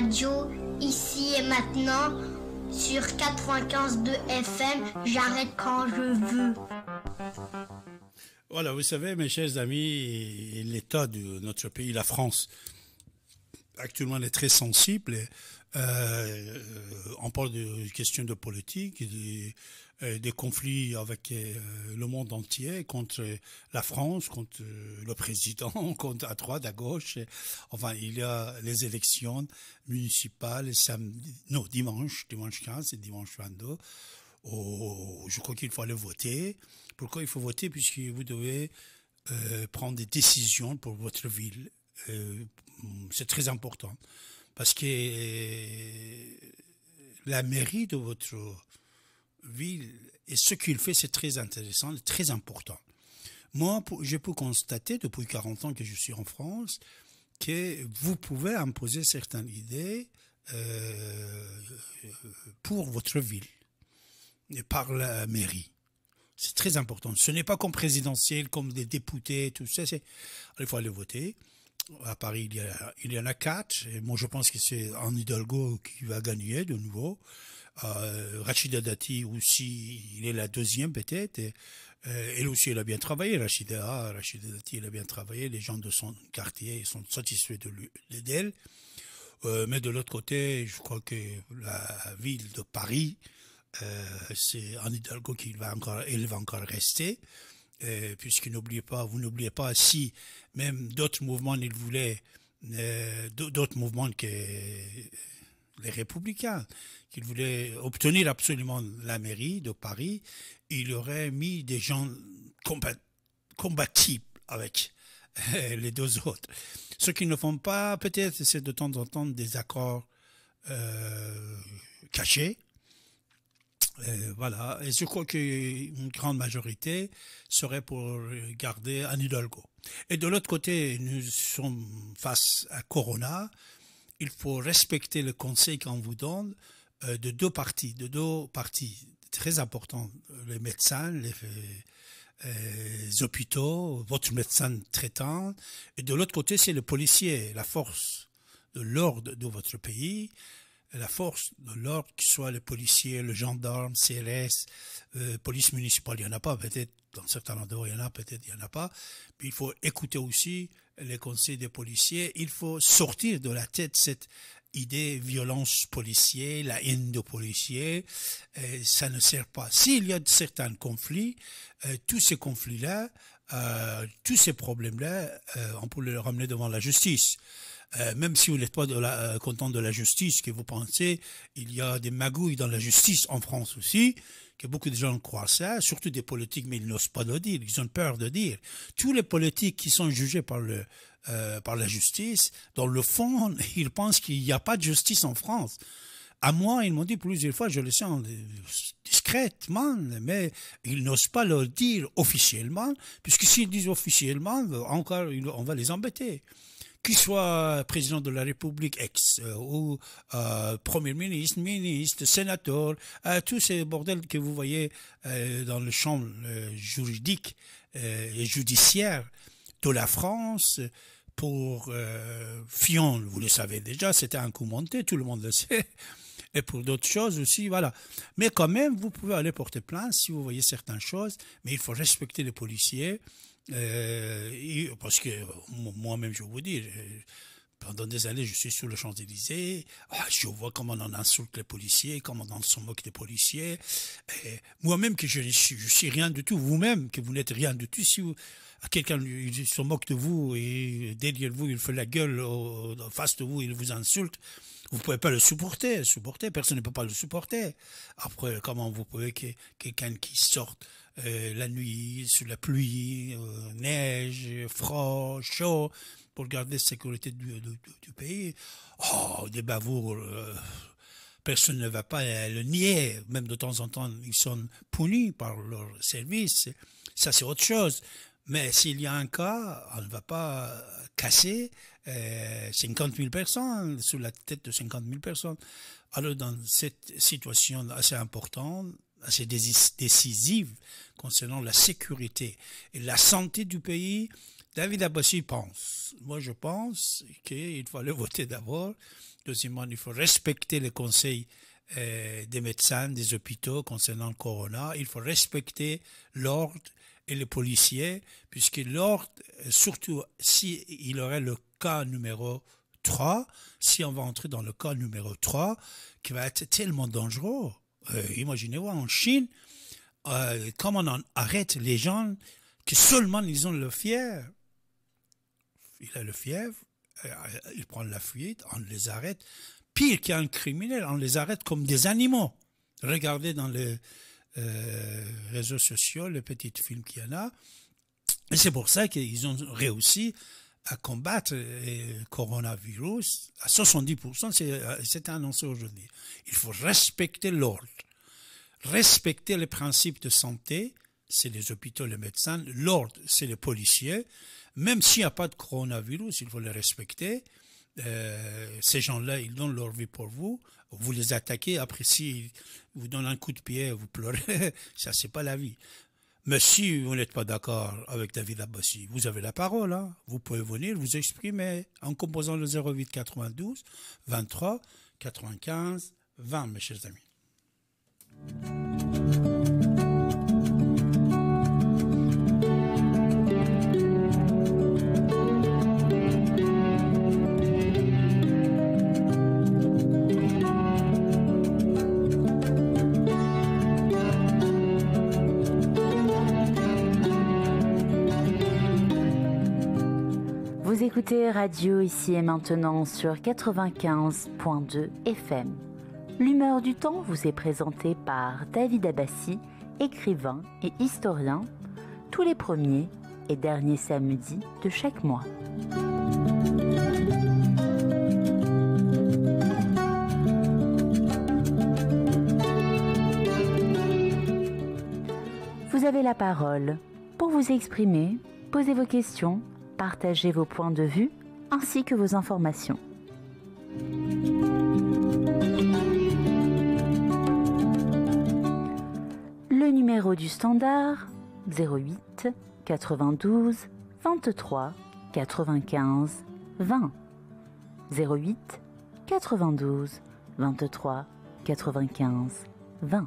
radio, ici et maintenant, sur 95.2 FM, j'arrête quand je veux. Voilà, vous savez, mes chers amis, l'état de notre pays, la France, actuellement est très sensible. Euh, on parle de questions de politique, des conflits avec euh, le monde entier, contre la France, contre le président, contre à droite, à gauche. Enfin, il y a les élections municipales samedi, non, dimanche, dimanche 15 et dimanche 22. Oh, je crois qu'il faut aller voter. Pourquoi il faut voter? Puisque vous devez euh, prendre des décisions pour votre ville. Euh, c'est très important. Parce que euh, la mairie de votre et ce qu'il fait, c'est très intéressant, très important. Moi, je peux constater depuis 40 ans que je suis en France que vous pouvez imposer certaines idées euh, pour votre ville par la mairie. C'est très important. Ce n'est pas comme présidentiel, comme des députés, tout ça. Il faut aller voter. À Paris, il y, en a quatre. Et moi, je pense que c'est en Hidalgo qui va gagner de nouveau. Euh, Rachida Dati aussi, il est la deuxième peut-être. Euh, elle aussi, elle a bien travaillé, Rachida. Rachida Dati, elle a bien travaillé. Les gens de son quartier sont satisfaits de d'elle. Euh, mais de l'autre côté, je crois que la ville de Paris, c'est en Hidalgo qu'il va encore, va encore rester. Puisque n'oubliez pas, vous n'oubliez pas si même d'autres mouvements ils voulaient, d'autres mouvements que les républicains, qu'ils voulaient obtenir absolument la mairie de Paris, il aurait mis des gens combattibles avec les deux autres. Ce qu'ils ne font pas, peut-être, c'est de temps en temps des accords euh, cachés, et voilà. Et je crois qu'une grande majorité serait pour garder Anne Hidalgo. Et de l'autre côté, nous sommes face à Corona. Il faut respecter le conseil qu'on vous donne euh, de deux parties, de deux parties très importants. Les médecins, les, euh, les hôpitaux, votre médecin traitant. Et de l'autre côté, c'est le policier, la force de l'ordre de votre pays la force de l'ordre, ce soit les policiers, le gendarme, CRS, euh, police municipale, il y en a pas, peut-être dans certains endroits il y en a, peut-être il y en a pas. Il faut écouter aussi les conseils des policiers. Il faut sortir de la tête cette idée violence policière, la haine de policiers. Euh, ça ne sert pas. S'il y a certains conflits, euh, tous ces conflits-là, tous ces problèmes-là, on peut les ramener devant la justice. Euh, même si vous n'êtes pas euh, content de la justice, que vous pensez, il y a des magouilles dans la justice en France aussi, que beaucoup de gens croient ça, surtout des politiques, mais ils n'osent pas le dire, ils ont peur de dire. Tous les politiques qui sont jugés par le euh, par la justice, dans le fond, ils pensent qu'il n'y a pas de justice en France. À moi, ils m'ont dit plusieurs fois, je le sens discrètement, mais ils n'osent pas le dire officiellement, puisque s'ils disent officiellement, encore, on va les embêter qu'il soit président de la République ex euh, ou euh, premier ministre, ministre, sénateur, euh, tous ces bordels que vous voyez dans le champ juridique et judiciaire de la France pour Fion, vous le savez déjà, c'était un coup monté, tout le monde le sait. Et pour d'autres choses aussi, voilà. Mais quand même, vous pouvez aller porter plainte si vous voyez certaines choses, mais il faut respecter les policiers, euh, parce que moi-même, je vous dire, pendant des années, je suis sur le Champs-Élysées, ah, je vois comment on insulte les policiers, comment on se moque des policiers. Moi-même, que je ne suis, rien du tout, vous-même, que vous n'êtes rien du tout, si quelqu'un se moque de vous et derrière vous, il fait la gueule en face de vous, il vous insulte, vous pouvez pas le supporter, supporter, personne ne peut pas le supporter. Après, comment vous pouvez que quelqu'un qui sorte euh, la nuit, sous la pluie, euh, neige, froid, chaud, pour garder la sécurité du pays. Oh, des bavours, euh, personne ne va pas le nier. Même de temps en temps, ils sont punis par leur service. Ça, c'est autre chose. Mais s'il y a un cas, on ne va pas casser euh, 50 000 personnes, sous la tête de 50 000 personnes. Alors, dans cette situation assez importante, assez décisive concernant la sécurité et la santé du pays, David Abbassi pense. Moi, je pense qu'il le voter d'abord. Deuxièmement, il faut respecter les conseils euh, des médecins, des hôpitaux concernant le corona. Il faut respecter l'ordre et les policiers, puisque l'ordre, surtout s'il y aurait le cas numéro 3, si on va entrer dans le cas numéro 3, qui va être tellement dangereux. Euh, imaginez-vous en Chine, euh, comment on arrête les gens qui seulement ils ont le fièvre. Il a le fièvre, euh, il prend la fuite, on les arrête. Pire qu'un criminel, on les arrête comme des animaux. Regardez dans les réseaux sociaux, les petits films qu'il y en a. Et c'est pour ça qu'ils ont réussi à combattre le coronavirus à 70%, c'est annoncé aujourd'hui. Il faut respecter l'ordre, respecter les principes de santé, c'est les hôpitaux, les médecins, l'ordre, c'est les policiers. Même s'il n'y a pas de coronavirus, il faut le respecter. Euh, ces gens-là, ils donnent leur vie pour vous. Vous les attaquez, après, si vous donnent un coup de pied, vous pleurez, ça, c'est pas la vie. Mais si vous n'êtes pas d'accord avec David Abbassi, vous avez la parole. Hein. Vous pouvez venir vous exprimer en composant le 08 92 23 95 20, mes chers amis. Radio ici et maintenant sur 95.2 FM. L'humeur du temps vous est présentée par David Abbassi, écrivain et historien, tous les premiers et derniers samedis de chaque mois. Vous avez la parole pour vous exprimer, poser vos questions partagez vos points de vue ainsi que vos informations. Le numéro du standard 08 92 23 95 20 08 92 23 95 20